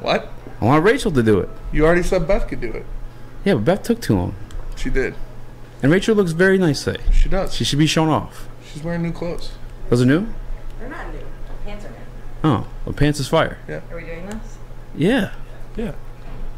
What? I want Rachel to do it. You already said Beth could do it. Yeah, but Beth took too long. She did. And Rachel looks very nice today. She does. She should be shown off. She's wearing new clothes. Those are new? They're not new. Pants are new. Oh, well, pants is fire. Yeah. Are we doing this? Yeah. Yeah.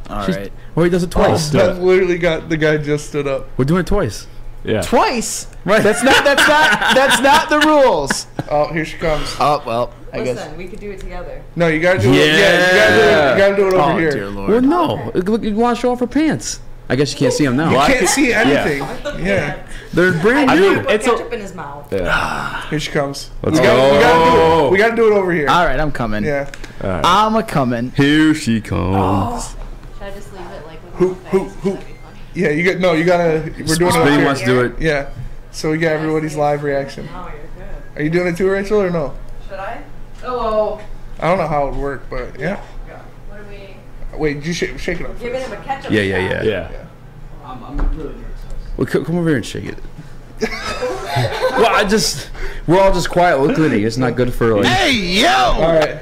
All She's- right. Or he does it twice. Oh, Beth literally got the guy just stood up. We're doing it twice. Yeah. Twice. Right. That's not. That's not. That's not the rules. Oh, here she comes. Oh well. I Listen, guess. we could do it together. No, you gotta do it. Yeah, you gotta do it. You gotta do it over Oh here. dear Well, no. Look, you want to show off her pants. I guess you can't see them now. You can't see anything. Yeah. They're brand I new. mean, put it's a- ketchup in his mouth. Yeah. Here she comes. Let's we, gotta, we gotta do go. it. Oh. We gotta do it over here. All right, I'm coming. Yeah. I'm a coming. Here she comes. Oh. Should I just leave it like with Who- my who- who- That'd be funny. Yeah. You got no. You gotta. We're doing it over Spinny here. wants to do it. Yeah. So we got everybody's live reaction. You're you doing it too, Rachel, or no? Should I? Oh, I don't know how it would work, but yeah. yeah. What are we? Wait, did you shake, shake it up. giving First. him a ketchup. Yeah, yeah, shot. yeah. Yeah. Um, I'm really nervous. Well, c- come over here and shake it. well, I just, we're all just quiet looking at it. It's not good for like. Hey yo! All right.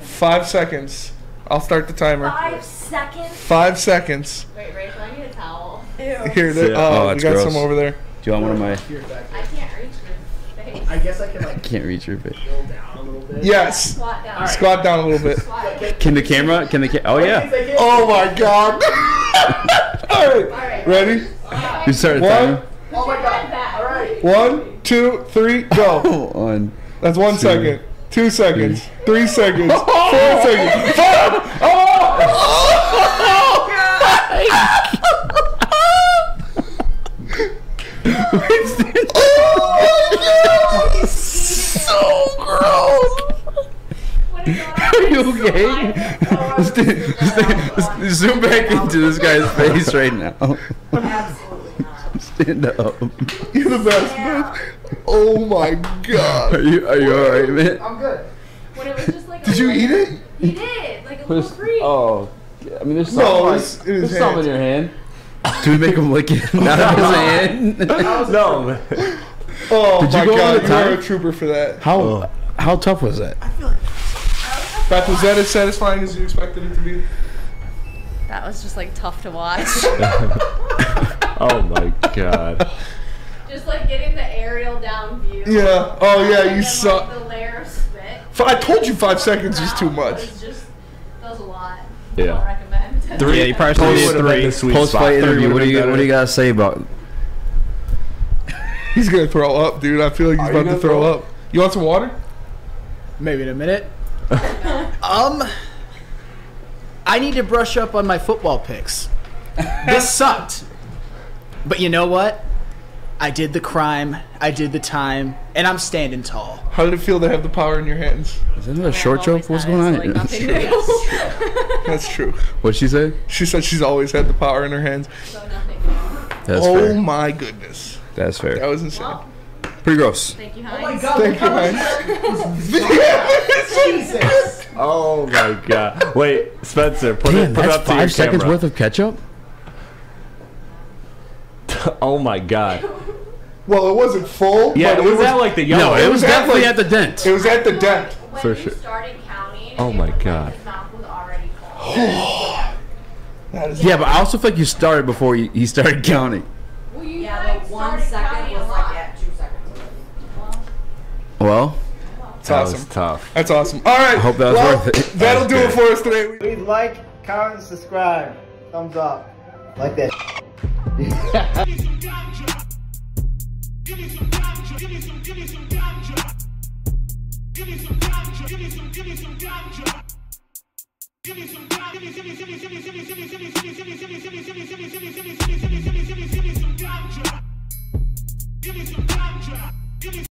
Five seconds. I'll start the timer. Five seconds. Five seconds. Wait, Rachel, I need a towel. Ew. Here, there, Yeah. oh, Oh, we that's got gross. some over there. Do you want one of my? I can't reach your face. I guess I can like Can't reach your face. down a little bit. Yes. Squat down. Squat down a little bit. Can the camera? Can the ca- Oh yeah. Oh my god. All right. Alright. Ready? You started One. timing. Oh my god! All right. One, two, three, go. One. That's one second. Two seconds. Three seconds. Four seconds. Five. Oh! So gross. What is going on? Are you okay? Let's do- let's do- let's zoom back into this guy's face right now. Absolutely not. Stand up. You're the best, man. Oh my god. Are you Are you all right, man? I'm good. When it was just like. Did you little- eat it? He did, like a little freak. Oh, I mean, there's No, some. it's in there's some in your hand. Do we make him lick it out of his hand? No. man. Oh Did you my go god, the you are time? a trooper for that. How oh. How tough was that? Beth, was that as satisfying as you expected it to be? That was just like tough to watch. Oh my god. just like getting the aerial down view. Yeah. Oh, yeah, And you then, saw- Like, the layer of spit. F- I told you five seconds is too much. It was just, that was a lot. Yeah. Don't recommend. Three. Yeah, you probably Three should would been the sweet Post spot. fight Three interview. What do you better. What do you gotta say about? He's gonna throw up, dude. I feel like he's Are about to gonna throw throw up. You want some water? Maybe in a minute. Um, I need to brush up on my football picks. This sucked, but you know what? I did the crime. I did the time, and I'm standing tall. How did it feel to have the power in your hands? Is that a short joke? What's going on? Like here? nothing. That's true. What'd she say? She said she's always had the power in her hands. so nothing. That's oh fair. my goodness. That's fair. That was insane. Well, Pretty gross. thank you, Heinz. Thank you, Heinz. Jesus. Oh my god. Wait, Spencer, put Damn, it put it that's up to your five seconds camera. worth of ketchup. Oh my god. well, it wasn't full. Yeah, but it was at like the yellow. No, it was was at, definitely like- at the dent. It was at the dent. When For you sure. started counting, Oh my God. his mouth was already full. That is Yeah, but I also feel like you started before you, he started counting. well, you Yeah, like the one started second counting was like lot. at two seconds. Well, that's that awesome. tough. That's awesome. All right. I hope that was well, worth it. That'll do it for us today. Please like, comment, subscribe, thumbs up, like that. Give me some ganja. Give me